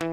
Hey!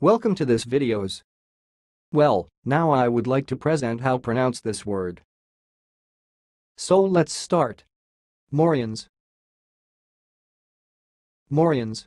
Welcome to this videos. Well, now I would like to present how pronounce this word. So let's start. Morians. Morians.